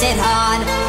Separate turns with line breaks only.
hits it hard.